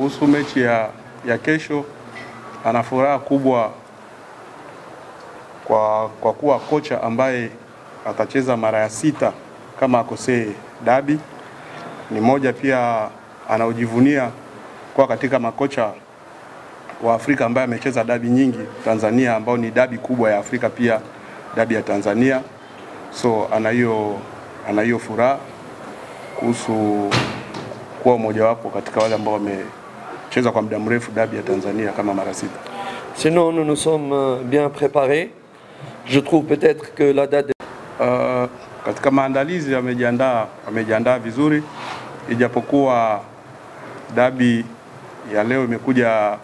kuhusu mechi ya, ya kesho, ana furaha kubwa kwa, kwa kuwa kocha ambaye atacheza mara ya sita kama akosee dabi ni moja pia anaojivunia kuwa katika makocha wa Afrika ambaye amecheza dabi nyingi Tanzania, ambao ni dabi kubwa ya Afrika pia dabi ya Tanzania. So ana hiyo ana hiyo furaha kuhusu kuwa mmojawapo katika wale ambao wamecheza kwa muda mrefu dabi ya Tanzania kama mara sita. Sinon, nous nous sommes euh, bien préparés. Je trouve peut-être que la date Uh, katika maandalizi amejiandaa amejiandaa vizuri, ijapokuwa dabi ya leo imekuja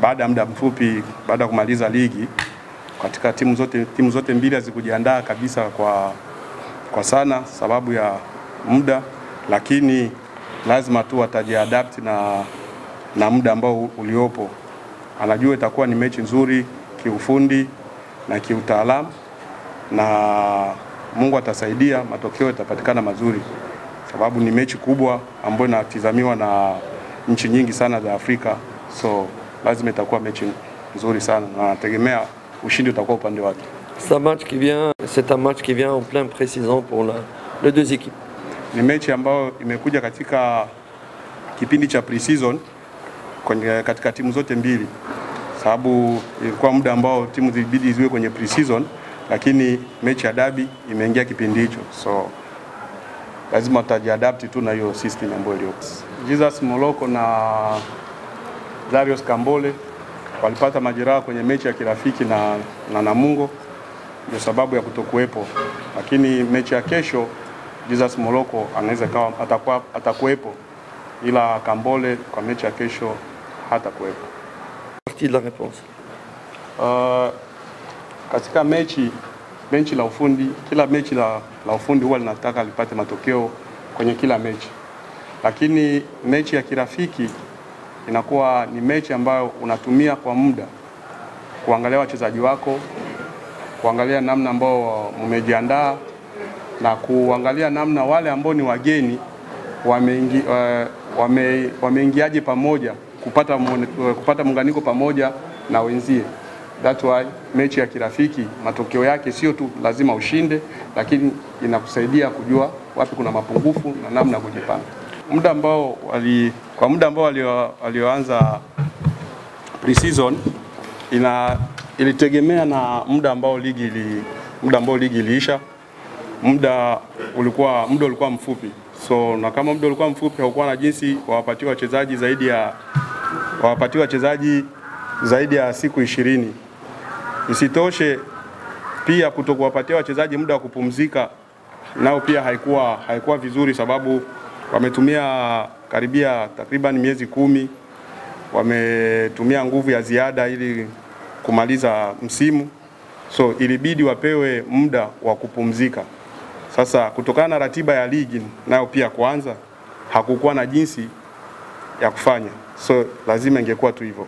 baada ya muda mfupi baada ya kumaliza ligi. Katika timu zote, timu zote mbili hazikujiandaa kabisa kwa, kwa sana sababu ya muda, lakini lazima tu watajiadapt na, na muda ambao uliopo. Anajua itakuwa ni mechi nzuri kiufundi na kiutaalamu na Mungu atasaidia, matokeo yatapatikana mazuri, sababu ni mechi kubwa ambayo inatizamiwa na nchi nyingi sana za Afrika, so lazima itakuwa mechi nzuri sana, na nategemea ushindi utakuwa upande wake. C'est un match qui vient, c'est un match qui vient en plein précisant pour la, les deux équipes. Ni mechi ambayo imekuja katika kipindi cha pre-season kwenye katika timu zote mbili, sababu ilikuwa muda ambao timu zilibidi ziwe kwenye pre-season lakini mechi ya dabi imeingia kipindi hicho, so lazima tutajiadapti tu na hiyo system ambayo iliyopo. Jesus Moloko na Darius Kambole walipata majeraha kwenye mechi ya kirafiki na, na Namungo, ndio sababu ya kutokuwepo, lakini mechi ya kesho Jesus Moloko anaweza kawa atakuwepo, ila Kambole kwa mechi ya kesho hatakuwepo. Partie de la réponse. Uh, katika mechi benchi la ufundi, kila mechi la, la ufundi huwa linataka lipate matokeo kwenye kila mechi, lakini mechi ya kirafiki inakuwa ni mechi ambayo unatumia kwa muda kuangalia wachezaji wako, kuangalia namna ambao mmejiandaa na kuangalia namna wale ambao ni wageni wameingiaje wame, wame, wameingiaje pamoja kupata, kupata muunganiko pamoja na wenzie. That's why mechi ya kirafiki matokeo yake sio tu lazima ushinde, lakini inakusaidia kujua wapi kuna mapungufu na namna ya kujipanga. Muda ambao wali, kwa muda ambao walio- walioanza pre-season ina ilitegemea na muda ambao ligi ili, muda ambao ligi iliisha. Muda ulikuwa muda ulikuwa mfupi, so na kama muda ulikuwa mfupi haukuwa na jinsi wawapatie wachezaji zaidi ya wawapatie wachezaji zaidi ya siku ishirini. Isitoshe pia kutokuwapatia wachezaji muda wa kupumzika nao pia haikuwa, haikuwa vizuri, sababu wametumia karibia takriban miezi kumi, wametumia nguvu ya ziada ili kumaliza msimu, so ilibidi wapewe muda wa kupumzika. Sasa kutokana na ratiba ya ligi nayo pia kuanza, hakukuwa na jinsi ya kufanya, so lazima ingekuwa tu hivyo.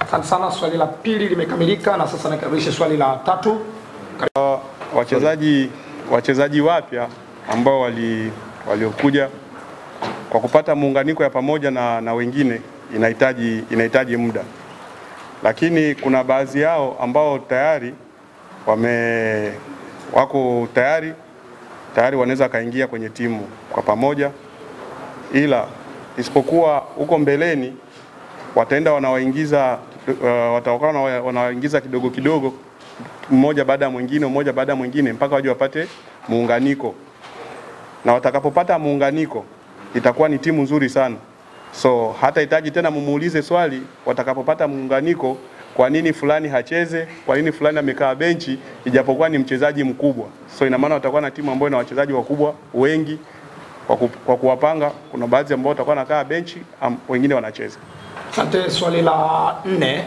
Asante sana, swali la pili limekamilika na sasa nakaribisha swali la tatu. Uh, wachezaji wachezaji wapya ambao wali waliokuja kwa kupata muunganiko ya pamoja na, na wengine inahitaji inahitaji muda, lakini kuna baadhi yao ambao tayari wame wako tayari tayari wanaweza kaingia kwenye timu kwa pamoja, ila isipokuwa huko mbeleni wataenda wanawaingiza uh, watakuwa wanawaingiza kidogo kidogo mmoja baada ya mwingine mmoja baada ya mwingine mpaka waje wapate muunganiko, na watakapopata muunganiko itakuwa ni timu nzuri sana. So hata hitaji tena mumuulize swali watakapopata muunganiko, kwa nini fulani hacheze, kwa nini fulani amekaa benchi, ijapokuwa ni mchezaji mkubwa. So ina maana watakuwa na timu ambayo ina wachezaji wakubwa wengi kwa, ku, kwa kuwapanga. Kuna baadhi ambao watakuwa nakaa benchi, wengine wanacheza. Asante. Swali la nne